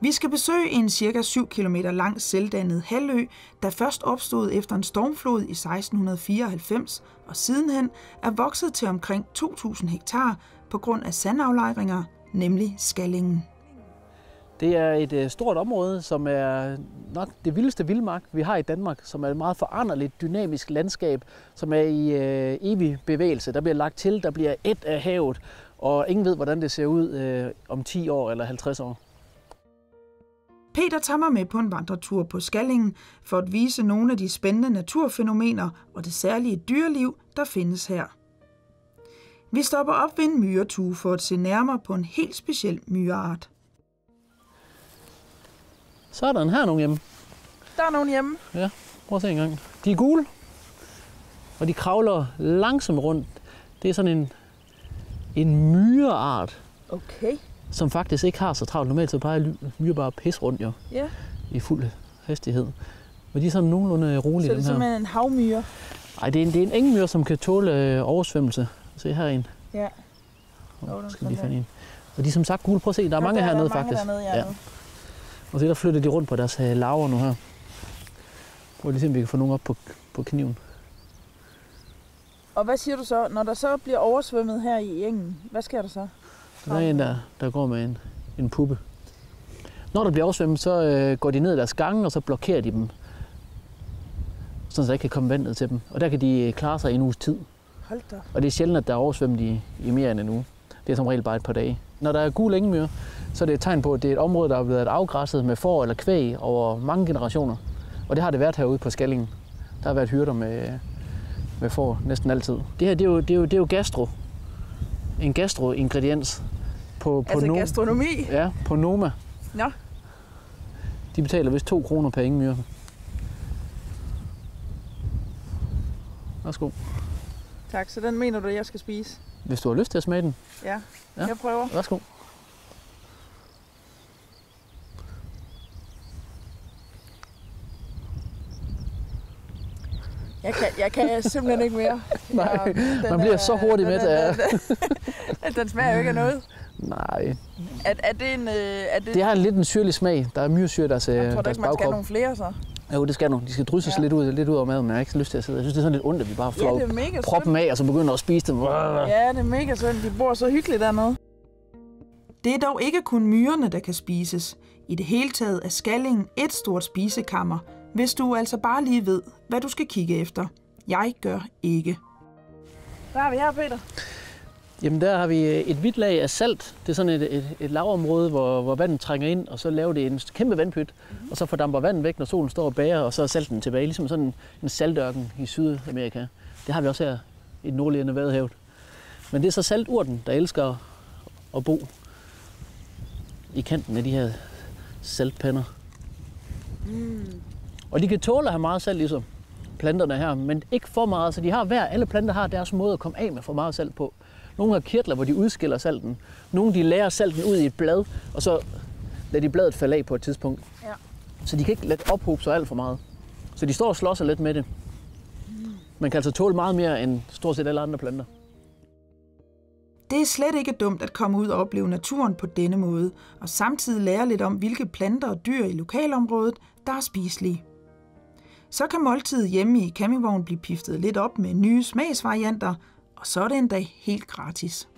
Vi skal besøge en cirka 7 km lang selvdannet halvø, der først opstod efter en stormflod i 1694 og sidenhen er vokset til omkring 2.000 hektar på grund af sandaflejringer, nemlig Skallingen. Det er et øh, stort område, som er nok det vildeste vildmark, vi har i Danmark, som er et meget foranderligt, dynamisk landskab, som er i øh, evig bevægelse. Der bliver lagt til, der bliver et af havet, og ingen ved, hvordan det ser ud øh, om 10 år eller 50 år. Peter tager mig med på en vandretur på Skallingen for at vise nogle af de spændende naturfænomener og det særlige dyreliv, der findes her. Vi stopper op ved en myretue for at se nærmere på en helt speciel myreart. Så er der en her nogen hjemme. Der er nogen hjemme. Ja, prøv at se en gang. De er gule, og de kravler langsomt rundt. Det er sådan en, en myreart, Okay. Som faktisk ikke har så travlt. Normalt så plejer myre bare pisse rundt jo, Ja, i fuld hastighed. Men de er sådan nogenlunde rolige, så det er simpelthen en havmyre. Ej, det er en, det er en engemyre, som kan tåle øh, oversvømmelse. Se her er en. Ja. Oh, den skal lige finde en. Og de er som sagt gule. Prøv at se, der er mange der hernede er mange faktisk. Dernede, ja. Og så der flytter de rundt på deres øh, laver nu her. Prøv lige se, om vi kan få nogen op på, på kniven. Og hvad siger du så, når der så bliver oversvømmet her i engen? Hvad sker der så? Der er en, der, der går med en, en puppe. Når der bliver oversvømmet, så øh, går de ned i deres gange, og så blokerer de dem. Sådan, så der ikke kan komme vand ned til dem. Og der kan de øh, klare sig i en uges tid. Hold da. Og det er sjældent, at der er oversvømmet i, i mere end en uge. Det er som regel bare et par dage. Når der er gul engemyr, så er det et tegn på, at det er et område, der er blevet afgræsset med får eller kvæg over mange generationer. Og det har det været herude på Skallingen. Der har været hyrder med, med får næsten altid. Det her, det er jo, det er jo, det er jo gastro. En gastro-ingrediens på, på, Altså no- gastronomi. ja, på Noma. Nå. De betaler vist 2 kroner per engemyr. Værsgo. Tak, så den mener du, jeg skal spise? Hvis du har lyst til at smage den, Ja, Ja. jeg prøver. værsgo. Jeg kan, jeg kan simpelthen ikke mere. Nej, Ja, den man bliver er- så den mæt er- af- Den, den, den smager jo ikke af noget. Nej, Er, er det en... øh, Er det, det har en lidt en syrlig smag. Der er myresyre i deres, jeg tror da deres ikke, man skal nogle flere så. Jo, det skal nu. De skal drysses Ja. lidt, ud, lidt ud over maden, men jeg har ikke lyst til at sidde. Jeg synes, det er sådan lidt ondt, at vi bare Ja, får det er mega proppen synd. af, og så begynder at spise dem. Ja, det er mega synd. De bor så hyggeligt dernede. Det er dog ikke kun myrerne, der kan spises. I det hele taget er skallingen et stort spisekammer, hvis du altså bare lige ved, hvad du skal kigge efter. Jeg gør ikke. Hvad har vi her, Peter? Jamen der har vi øh, et hvidt lag af salt. Det er sådan et, et, et lavområde, hvor, hvor vandet trænger ind, og så laver det en kæmpe vandpyt, og så fordamper vandet væk, når solen står og bager, og så er salten tilbage, ligesom sådan en saltørken i Sydamerika. Det har vi også her i den nordlige ende Vadehavet. Men det er så salturten, der elsker at bo i kanten af de her saltpander. Mm. Og de kan tåle at have meget salt i sig, planterne her, men ikke for meget. Så de har hver, alle planter har deres måde at komme af med for meget salt på. Nogle har kirtler, hvor de udskiller salten. Nogle de lærer salten ud i et blad, og så lader de bladet falde af på et tidspunkt. Ja. Så de kan ikke lade ophobe sig alt for meget. Så de står og slår sig lidt med det. Man kan altså tåle meget mere end stort set alle andre planter. Det er slet ikke dumt at komme ud og opleve naturen på denne måde, og samtidig lære lidt om, hvilke planter og dyr i lokalområdet, der er spiselige. Så kan måltidet hjemme i campingvognen blive piftet lidt op med nye smagsvarianter, og så er det endda helt gratis.